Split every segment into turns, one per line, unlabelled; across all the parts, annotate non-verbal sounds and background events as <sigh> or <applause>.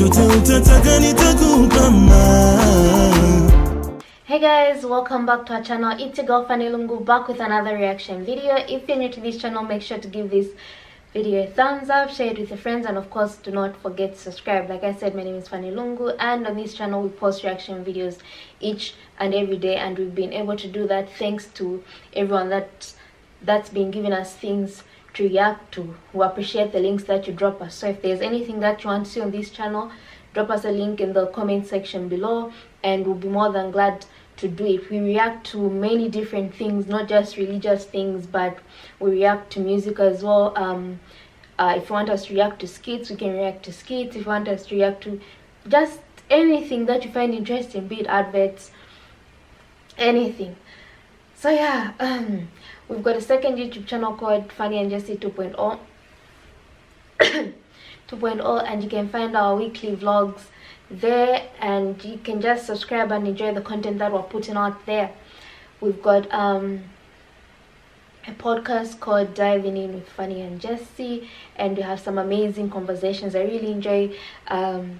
Hey guys, welcome back to our channel. It's your girl Fanny Lungu back with another reaction video. If you're new to this channel, make sure to give this video a thumbs up, share it with your friends, and of course, do not forget to subscribe. Like I said, my name is Fanny Lungu, and on this channel, we post reaction videos each and every day, and we've been able to do that thanks to everyone that that's been giving us things to react to. We appreciate the links that you drop us. So if there's anything that you want to see on this channel, drop us a link in the comment section below, and we'll be more than glad to do it. We react to many different things, not just religious things, but we react to music as well. Um, uh, if you want us to react to skits, we can react to skits. If you want us to react to just anything that you find interesting, be it adverts, anything. So yeah, um, we've got a second YouTube channel called Fanny and Jessy 2.0. <coughs> 2.0 and you can find our weekly vlogs there and you can just subscribe and enjoy the content that we're putting out there we've got um a podcast called diving in with Fanny and Jessy and we have some amazing conversations i really enjoy um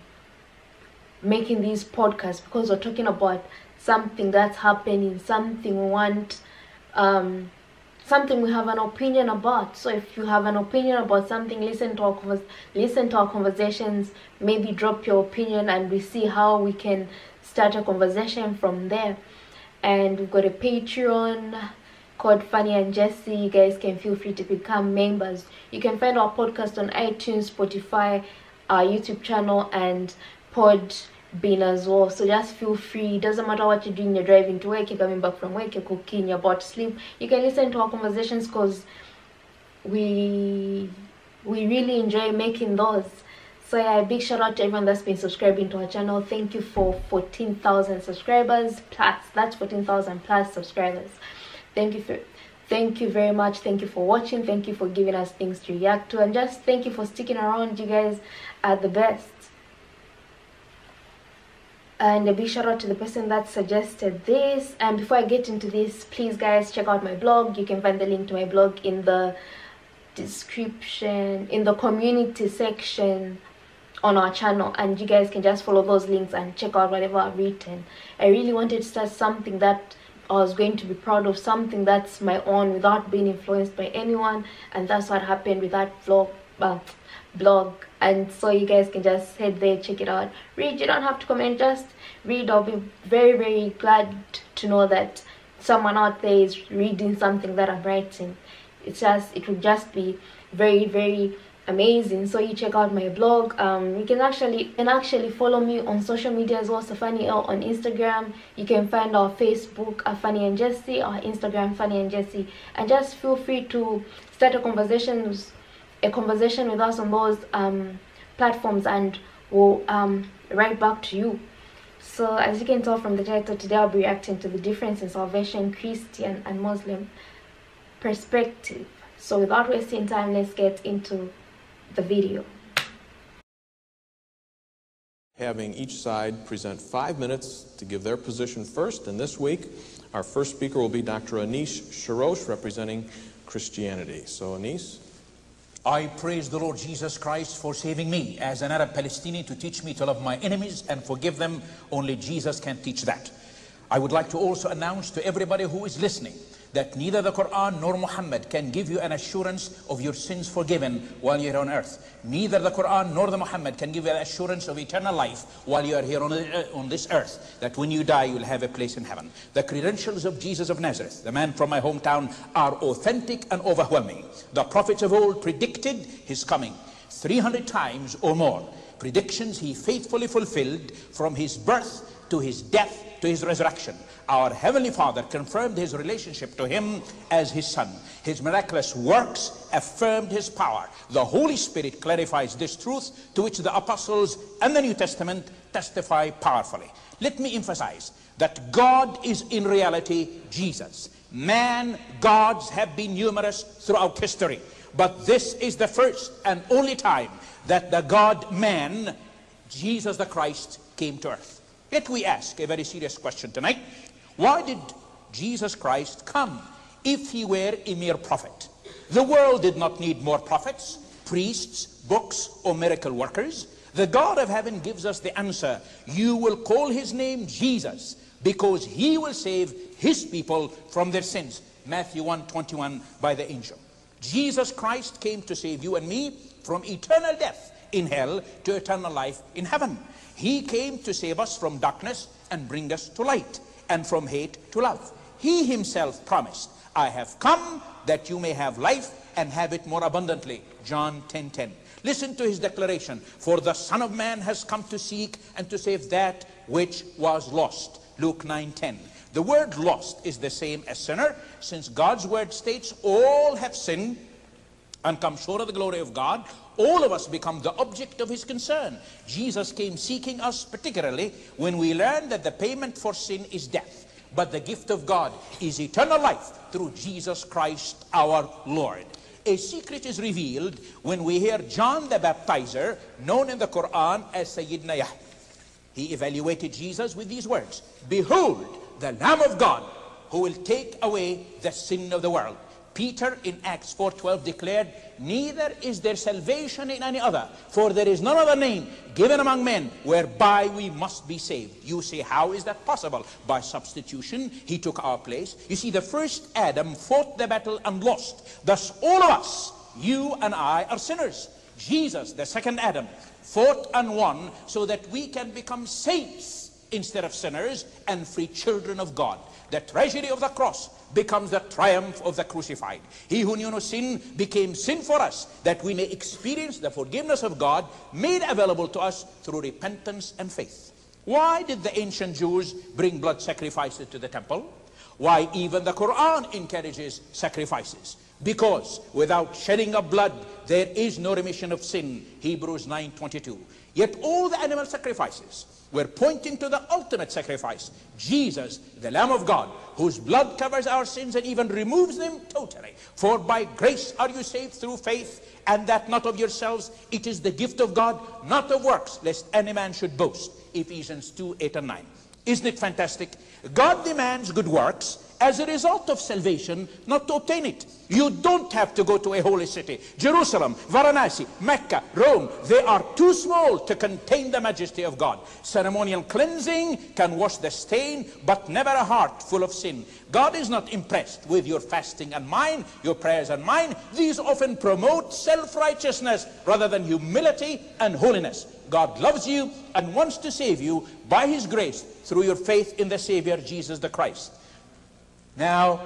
making these podcasts because we're talking about something that's happening something we want um something we have an opinion about. So if you have an opinion about something listen to our listen to our conversations. Maybe drop your opinion and we see how we can start a conversation from there. And we've got a patreon called Fanny and Jessy. You guys can feel free to become members. You can find our podcast on itunes spotify our youtube channel and pod bean as well. So just feel free. It Doesn't matter what you're doing, you're driving to work, you're coming back from work, you're cooking, you're about to sleep. You can listen to our conversations because we we really enjoy making those. So yeah, a big shout out to everyone that's been subscribing to our channel. Thank you for 14,000 subscribers plus. That's 14,000 plus subscribers. Thank you for thank you very much thank you for watching thank you for giving us things to react to and just thank you for sticking around you guys are the best and a big shout out to the person that suggested this. And before i get into this please guys check out my blog. You can find the link to my blog in the description in the community section on our channel. And you guys can just follow those links and check out whatever i've written. I really wanted to start something that i was going to be proud of something that's my own without being influenced by anyone. And that's what happened with that vlog uh, blog and so you guys can just head there check it out. Read you don't have to comment just read i'll be very very glad to know that someone out there is reading something that i'm writing. It's just it would just be very very amazing. So you check out my blog. Um you can actually you can actually follow me on social media as well Fanny L on instagram. You can find our facebook uh, Fanny and Jessy our instagram Fanny and Jessy and just feel free to start a conversation a conversation with us on those um, platforms and we'll um, write back to you. So as you can tell from the title, today I'll be reacting to the difference in salvation, Christian and Muslim perspective. So without wasting time, let's get into the video.
having each side present five minutes to give their position first. And this week, our first speaker will be Dr. Anis Shorrosh, representing Christianity. So, Anis.
I praise the Lord Jesus Christ for saving me as an Arab Palestinian to teach me to love my enemies and forgive them. Only Jesus can teach that. I would like to also announce to everybody who is listening that neither the Quran nor Muhammad can give you an assurance of your sins forgiven while you're on earth. Neither the Quran nor the Muhammad can give you an assurance of eternal life while you are here on, on this earth, that when you die, you'll have a place in heaven. The credentials of Jesus of Nazareth, the man from my hometown, are authentic and overwhelming. The prophets of old predicted his coming 300 times or more. Predictions he faithfully fulfilled from his birth to his death to his resurrection. Our Heavenly Father confirmed his relationship to him as his Son. His miraculous works affirmed his power. The Holy Spirit clarifies this truth to which the apostles and the New Testament testify powerfully. Let me emphasize that God is in reality Jesus. Man, gods have been numerous throughout history. But this is the first and only time that the God man, Jesus the Christ, came to earth. Let we ask a very serious question tonight. Why did Jesus Christ come if he were a mere prophet? The world did not need more prophets, priests, books, or miracle workers. The God of heaven gives us the answer. You will call his name Jesus because he will save his people from their sins. Matthew 1 21 by the angel. Jesus Christ came to save you and me from eternal death in hell to eternal life in heaven. He came to save us from darkness and bring us to light, and from hate to love. He himself promised, I have come that you may have life and have it more abundantly. John 10 10. Listen to his declaration. For the Son of Man has come to seek and to save that which was lost. Luke 9 10. The word lost is the same as sinner, since God's word states all have sinned and come short of the glory of God, all of us become the object of his concern. Jesus came seeking us particularly when we learn that the payment for sin is death, but the gift of God is eternal life through Jesus Christ our Lord. A secret is revealed when we hear John the Baptizer, known in the Quran as Sayyidina Yahya. He evaluated Jesus with these words Behold, the Lamb of God who will take away the sin of the world. Peter in Acts 4:12 declared, "Neither is there salvation in any other, for there is none other name given among men whereby we must be saved." You say, how is that possible? By substitution, he took our place. You see, the first Adam fought the battle and lost. Thus, all of us, you and I, are sinners. Jesus, the second Adam, fought and won so that we can become saints instead of sinners and free children of God. The treasury of the cross becomes the triumph of the crucified. He who knew no sin became sin for us that we may experience the forgiveness of God made available to us through repentance and faith. Why did the ancient Jews bring blood sacrifices to the temple? Why even the Quran encourages sacrifices? Because without shedding of blood, there is no remission of sin. Hebrews 9.22. Yet all the animal sacrifices were pointing to the ultimate sacrifice, Jesus, the Lamb of God, whose blood covers our sins and even removes them totally. For by grace are you saved through faith, and that not of yourselves, it is the gift of God, not of works, lest any man should boast. Ephesians 2, 8 and 9. Isn't it fantastic? God demands good works as a result of salvation, not to obtain it. You don't have to go to a holy city. Jerusalem, Varanasi, Mecca, Rome, they are too small to contain the majesty of God. Ceremonial cleansing can wash the stain, but never a heart full of sin. God is not impressed with your fasting and mine, your prayers and mine. These often promote self-righteousness rather than humility and holiness. God loves you and wants to save you by his grace through your faith in the Savior, Jesus the Christ. Now,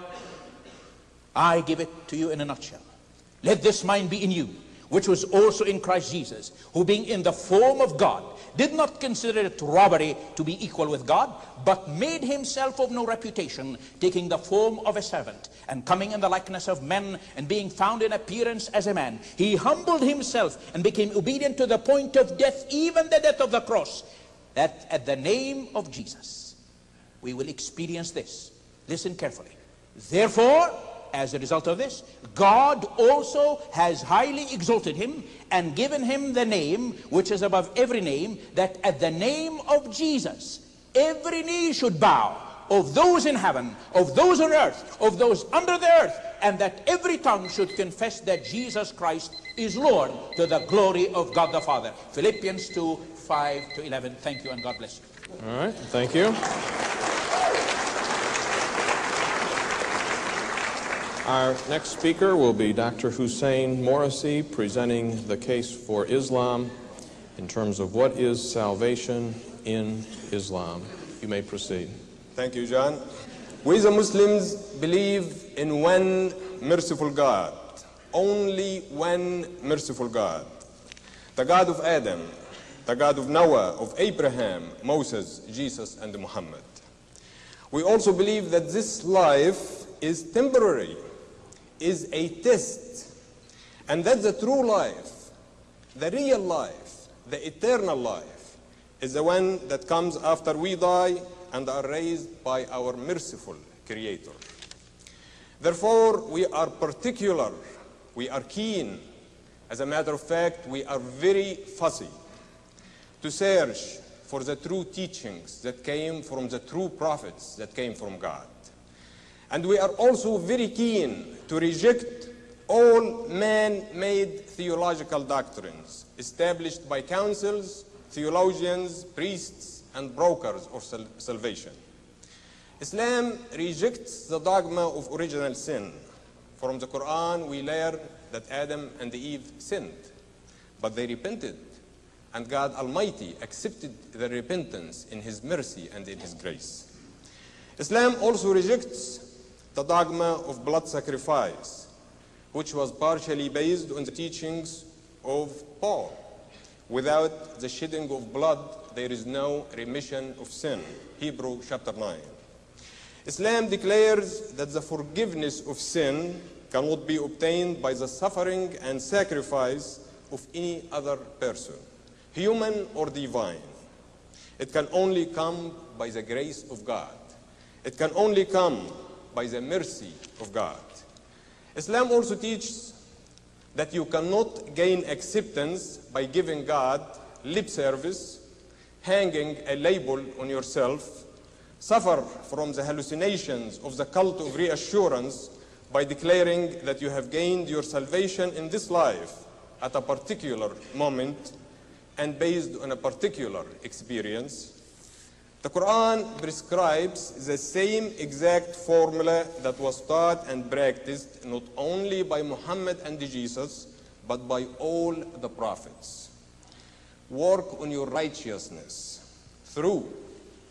I give it to you in a nutshell. Let this mind be in you, which was also in Christ Jesus, who being in the form of God, did not consider it robbery to be equal with God, but made himself of no reputation, taking the form of a servant, and coming in the likeness of men, and being found in appearance as a man. He humbled himself and became obedient to the point of death, even the death of the cross, that at the name of Jesus, we will experience this. Listen carefully. Therefore, as a result of this, God also has highly exalted him and given him the name which is above every name, that at the name of Jesus, every knee should bow of those in heaven, of those on earth, of those under the earth, and that every tongue should confess that Jesus Christ is Lord to the glory of God the Father. Philippians 2 5 to 11. Thank you and God bless you.
All right, thank you. Our next speaker will be Dr. Hussein Morrissey presenting the case for Islam in terms of what is salvation in Islam. You may proceed.
Thank you, John. We the Muslims believe in one merciful God, only one merciful God. The God of Adam, the God of Noah, of Abraham, Moses, Jesus, and Muhammad. We also believe that this life is temporary, is a test, and that the true life, the real life, the eternal life, is the one that comes after we die and are raised by our merciful Creator. Therefore, we are particular, we are keen. As a matter of fact, we are very fussy to search for the true teachings that came from the true prophets that came from God. And we are also very keen to reject all man-made theological doctrines established by councils, theologians, priests, and brokers of sal- salvation. Islam rejects the dogma of original sin. From the Quran, we learn that Adam and Eve sinned, but they repented, and God Almighty accepted their repentance in His mercy and in His grace. Islam also rejects the dogma of blood sacrifice, which was partially based on the teachings of Paul. Without the shedding of blood, there is no remission of sin. Hebrew chapter 9. Islam declares that the forgiveness of sin cannot be obtained by the suffering and sacrifice of any other person, human or divine. It can only come by the grace of God. It can only come by the mercy of God. Islam also teaches that you cannot gain acceptance by giving God lip service, hanging a label on yourself, suffer from the hallucinations of the cult of reassurance by declaring that you have gained your salvation in this life at a particular moment and based on a particular experience. The Quran prescribes the same exact formula that was taught and practiced not only by Muhammad and Jesus, but by all the prophets. Work on your righteousness through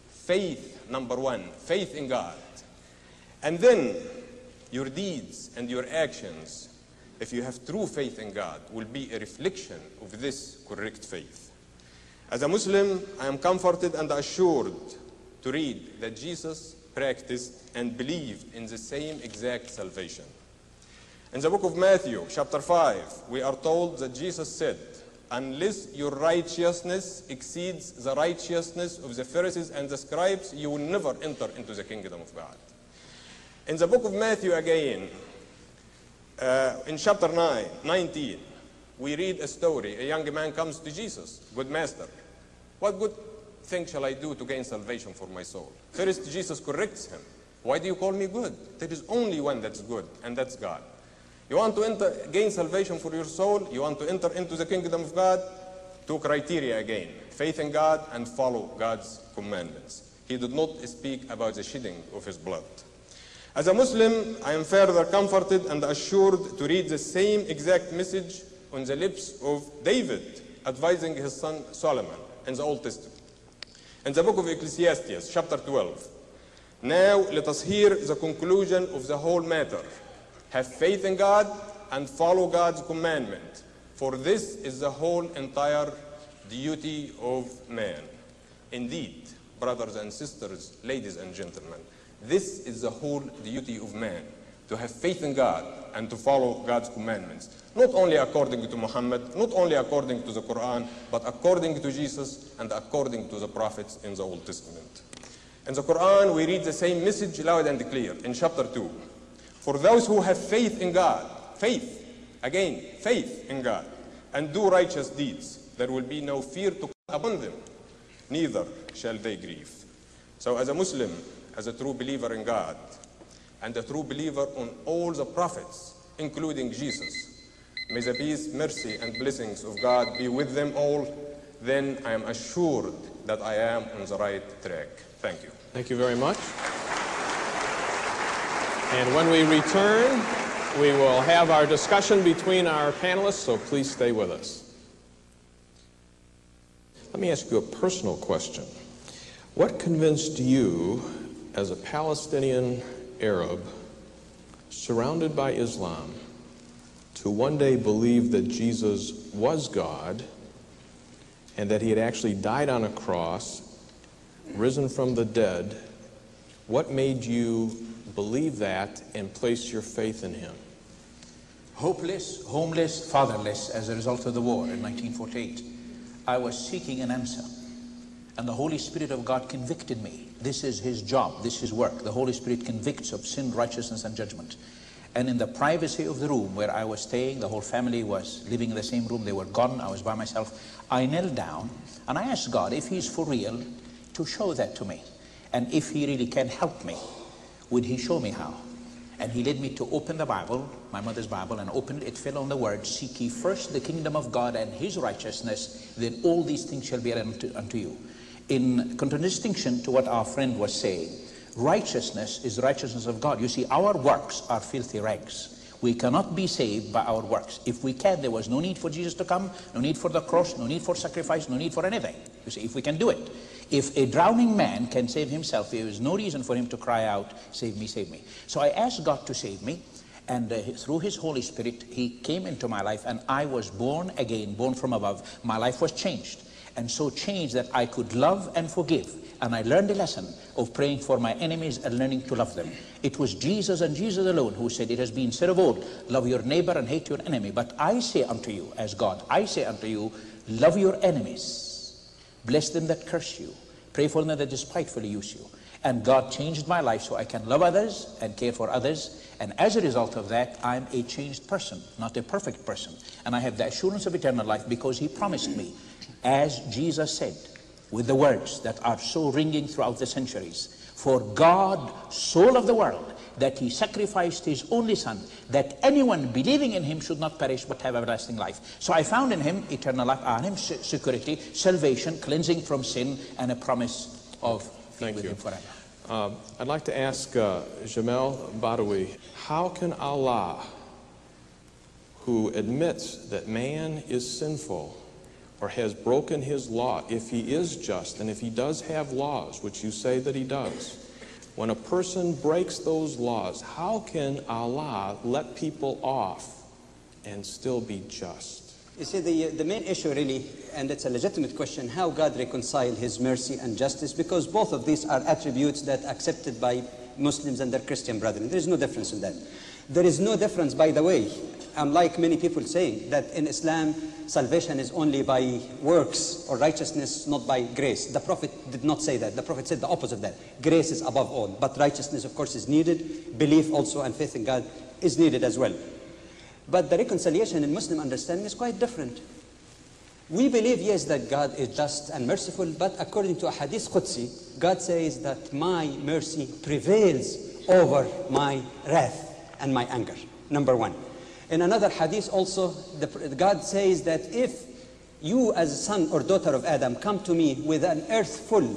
faith, number one, faith in God. And then your deeds and your actions, if you have true faith in God, will be a reflection of this correct faith. As a Muslim, I am comforted and assured to read that Jesus practiced and believed in the same exact salvation. In the book of Matthew, chapter 5, we are told that Jesus said, Unless your righteousness exceeds the righteousness of the Pharisees and the scribes, you will never enter into the kingdom of God. In the book of Matthew again, uh, in chapter 9, 19, we read a story. A young man comes to Jesus, Good master, what good thing shall I do to gain salvation for my soul? First, Jesus corrects him. Why do you call me good? There is only one that's good, and that's God. You want to enter, gain salvation for your soul? You want to enter into the kingdom of God? Two criteria again faith in God and follow God's commandments. He did not speak about the shedding of his blood. As a Muslim, I am further comforted and assured to read the same exact message on the lips of David, advising his son Solomon in the Old Testament. In the book of Ecclesiastes, chapter 12, now let us hear the conclusion of the whole matter. Have faith in God and follow God's commandment, for this is the whole entire duty of man. Indeed, brothers and sisters, ladies and gentlemen, this is the whole duty of man to have faith in God and to follow God's commandments. Not only according to Muhammad, not only according to the Quran, but according to Jesus and according to the prophets in the Old Testament. In the Quran, we read the same message loud and clear in chapter 2. For those who have faith in God, faith, again, faith in God, and do righteous deeds, there will be no fear to come upon them, neither shall they grieve. So, as a Muslim, as a true believer in God, and a true believer on all the prophets, including Jesus, may the peace, mercy, and blessings of God be with them all. Then I am assured that I am on the right track. Thank you.
Thank you very much. And when we return, we will have our discussion between our panelists, so please stay with us. Let me ask you a personal question. What convinced you, as a Palestinian Arab surrounded by Islam, to one day believe that Jesus was God and that he had actually died on a cross, risen from the dead? What made you believe that and place your faith in him?
Hopeless, homeless, fatherless as a result of the war in 1948, I was seeking an answer. And the Holy Spirit of God convicted me. This is His job, this is His work. The Holy Spirit convicts of sin, righteousness, and judgment. And in the privacy of the room where I was staying, the whole family was living in the same room, they were gone, I was by myself. I knelt down and I asked God if He's for real to show that to me. And if He really can help me, would He show me how? And he led me to open the Bible, my mother's Bible, and opened it. It fell on the word, Seek ye first the kingdom of God and his righteousness, then all these things shall be added unto, unto you. In contradistinction to what our friend was saying, righteousness is the righteousness of God. You see, our works are filthy rags. We cannot be saved by our works. If we can, there was no need for Jesus to come, no need for the cross, no need for sacrifice, no need for anything. You see, if we can do it. If a drowning man can save himself, there is no reason for him to cry out, Save me, save me. So I asked God to save me, and uh, through His Holy Spirit, He came into my life, and I was born again, born from above. My life was changed, and so changed that I could love and forgive. And I learned the lesson of praying for my enemies and learning to love them. It was Jesus and Jesus alone who said, It has been said of old, love your neighbor and hate your enemy. But I say unto you, as God, I say unto you, love your enemies. Bless them that curse you. Pray for them that despitefully use you. And God changed my life so I can love others and care for others. And as a result of that, I'm a changed person, not a perfect person. And I have the assurance of eternal life because He promised me, as Jesus said, with the words that are so ringing throughout the centuries For God so loved the world that He sacrificed His only Son, that anyone believing in Him should not perish but have everlasting life. So I found in Him eternal life, and Him security, salvation, cleansing from sin, and a promise of
Thank
with
you.
Him forever.
Uh, I'd like to ask uh, Jamal Badawi, how can Allah, who admits that man is sinful or has broken his law, if he is just and if he does have laws, which you say that he does, when a person breaks those laws, how can Allah let people off and still be just?
You see, the, the main issue really, and it's a legitimate question, how God reconciled his mercy and justice, because both of these are attributes that are accepted by Muslims and their Christian brethren. There is no difference in that. There is no difference, by the way, unlike many people saying that in Islam, salvation is only by works or righteousness, not by grace. The Prophet did not say that. The Prophet said the opposite of that. Grace is above all. But righteousness, of course, is needed. Belief also and faith in God is needed as well. But the reconciliation in Muslim understanding is quite different. We believe, yes, that God is just and merciful, but according to a hadith Qudsi, God says that my mercy prevails over my wrath and my anger. Number one. In another hadith also, the, God says that if you as a son or daughter of Adam come to me with an earth full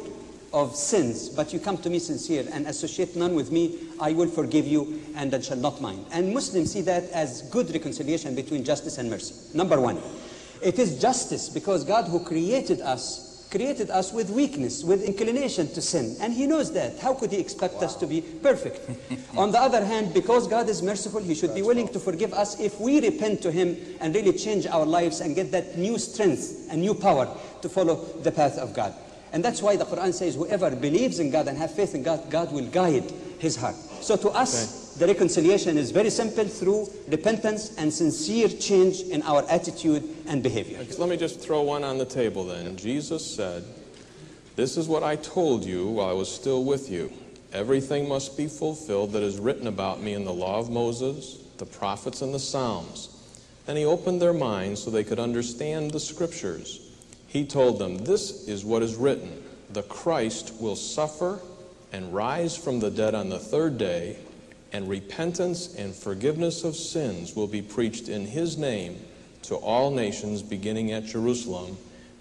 of sins, but you come to me sincere and associate none with me, I will forgive you and I shall not mind. And Muslims see that as good reconciliation between justice and mercy. Number one, it is justice because God who created us created us with weakness, with inclination to sin. And He knows that. How could He expect us to be perfect? <laughs> On the other hand, because God is merciful, He should be willing to forgive us if we repent to Him and really change our lives and get that new strength and new power to follow the path of God. And that's why the Quran says, whoever believes in God and have faith in God, God will guide his heart. So to us, the reconciliation is very simple through repentance and sincere change in our attitude and behavior.
Let me just throw one on the table then. Jesus said, This is what I told you while I was still with you. Everything must be fulfilled that is written about me in the law of Moses, the prophets, and the Psalms. Then he opened their minds so they could understand the scriptures. He told them, This is what is written the Christ will suffer and rise from the dead on the third day, and repentance and forgiveness of sins will be preached in his name to all nations beginning at Jerusalem.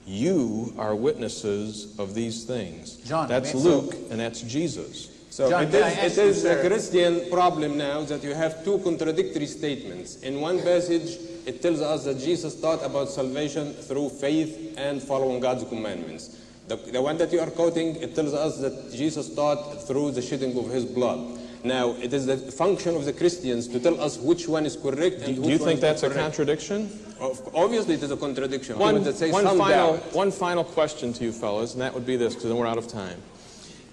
You are witnesses of these things.
John,
that's Luke and that's Jesus.
So
John,
it is, it a Christian problem now that you have two contradictory statements. In one passage, it tells us that Jesus taught about salvation through faith and following God's commandments. The, the one that you are quoting, it tells us that Jesus taught through the shedding of his blood. Now, it is the function of the Christians to tell us which one is correct and
Do you think that's a contradiction?
Obviously, it is a contradiction.
One,
that say
one final,
doubt.
one final question to you fellows, and that would be this, because then we're out of time,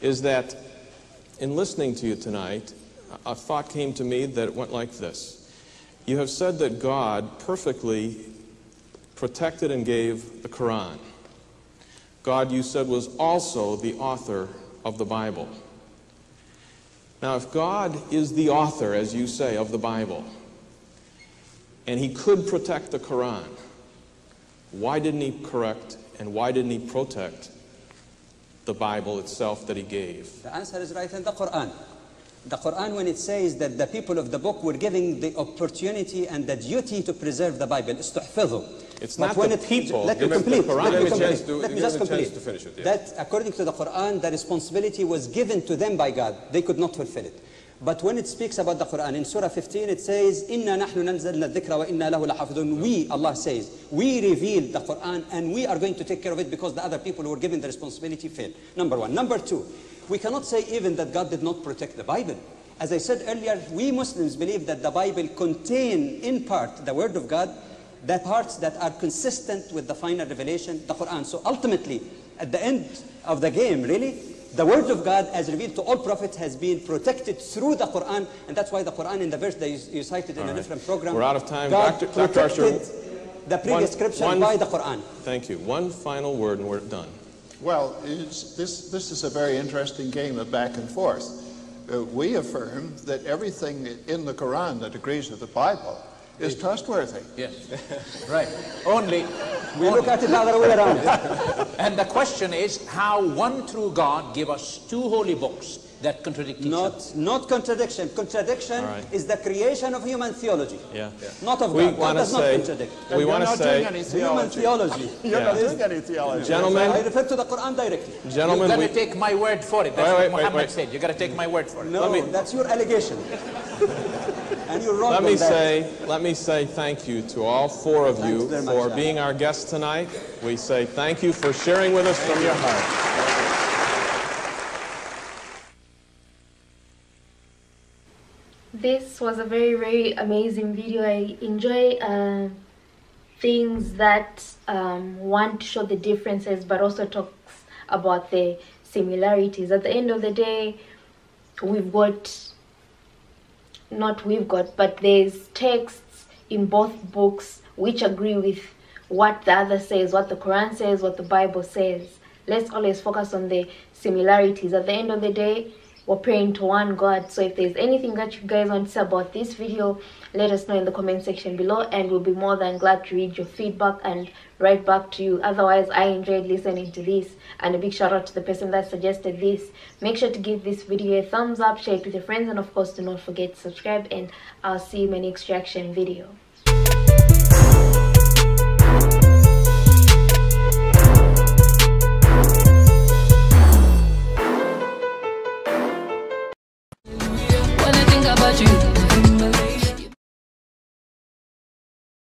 is that in listening to you tonight, a a thought came to me that went like this. You have said that God perfectly protected and gave the Quran. God, you said, was also the author of the Bible. Now, if God is the author, as you say, of the Bible, and he could protect the Quran, why didn't he correct and why didn't he protect the Bible itself that he gave?
The answer is right in the Quran. The Quran, when it says that the people of the book were given the opportunity and the duty to preserve the Bible, استحفظوا.
It's
But
not
when
the
it-
people.
Let me
Give me-
complete.
the Quran-
Let
Give
me
me a
complete.
chance to-
Let me
give
just
me a chance
complete.
to finish it, yes.
That according to the Quran, the responsibility was given to them by God. They could not fulfill it. But when it speaks about the Quran, in Surah 15, it says, إِنَّا نَحْنُ نَنزَلْنَا الذِّكْرَ وَإِنَّا لَهُ لَحَافِظُونَ We, Allah says, we revealed the Quran and we are going to take care of it because the other people who were given the responsibility failed. Number one. Number two, we cannot say even that God did not protect the Bible. As I said earlier, we Muslims believe that the Bible contain in part the Word of God, the parts that are consistent with the final revelation, the Quran. So ultimately, at the end of the game, really, the Word of God, as revealed to all prophets, has been protected through the Quran, and that's why the Quran, in the verse that you, you cited in a
right.
different program,
We're out of time.
God
Dr. Dr. Archer,
the previous scripture
one-
by the Quran.
Thank you. One final word and we're done.
Well, it's, this, this is a very interesting game of back and forth. Uh, we affirm that everything in the Quran that agrees with the Bible is trustworthy.
Yes. <laughs> right. Only.
We look at it the other way around. <laughs>
And the question is how one true God gave us two holy books that contradict each other.
Not, not contradiction. Contradiction
All right.
is the creation of human theology.
Yeah.
Not of
We
God. God
want to
does not
say,
contradict.
we
You're
want to
not
say,
doing any
Human
theology.
theology. <laughs>
You're not doing any theology.
Gentlemen.
I refer to the Quran directly.
Gentlemen.
You've
got
to take my word for it. That's
Wait,
what
wait, wait,
Muhammad
wait.
said. You've got to take my word for it.
No,
me-
that's your allegation. and you're wrong
let
on
me
that.
say, let me say thank you to all four of
Thanks
you
very much,
for being our guests tonight. We say thank you for sharing with us from your heart.
This was a very very amazing video. I enjoy uh, things that um, want to show the differences but also talks about the similarities. At the end of the day we've got not we've got but there's texts in both books which agree with what the other says what the quran says what the bible says. Let's always focus on the similarities. At the end of the day we're praying to one god. So if there's anything that you guys want to say about this video let us know in the comment section below and we'll be more than glad to read your feedback and write back to you. Otherwise i enjoyed listening to this. And a big shout out to the person that suggested this. Make sure to give this video a thumbs up share it with your friends and of course do not forget to subscribe and i'll see you in my next reaction video